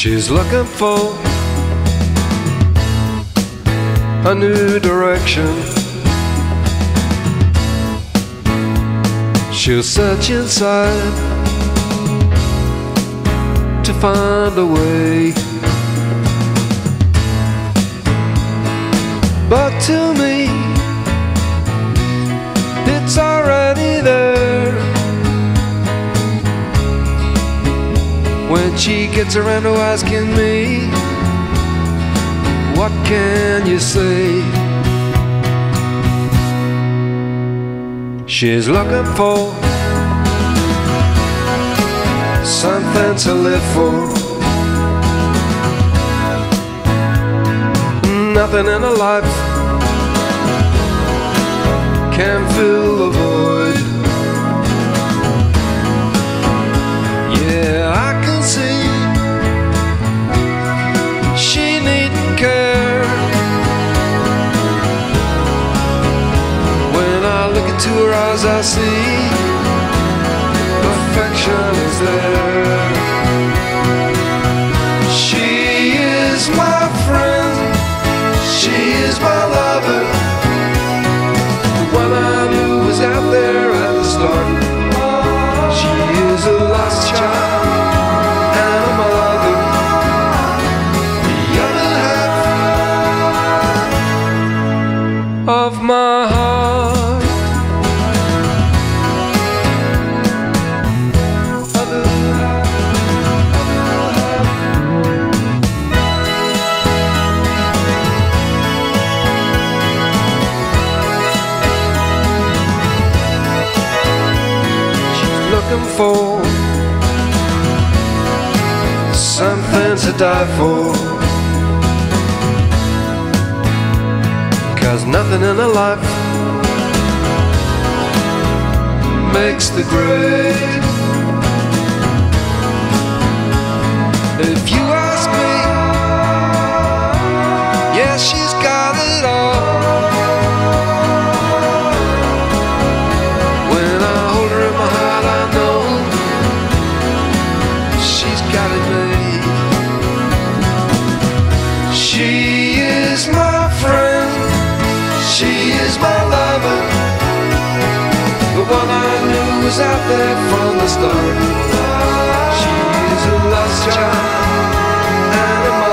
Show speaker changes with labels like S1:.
S1: She's looking for a new direction. She'll search inside to find a way. But to She gets around to asking me, what can you say? She's looking for something to live for. Nothing in her life can fill the void. Look her eyes, I see perfection is there. She is my friend, she is my lover. The one I knew was out there at the start. She is a lost child and a mother. The other half of my heart. Looking for something to die for. Cause nothing in her life makes the grade. If you was out there from the start. She is a lost child, and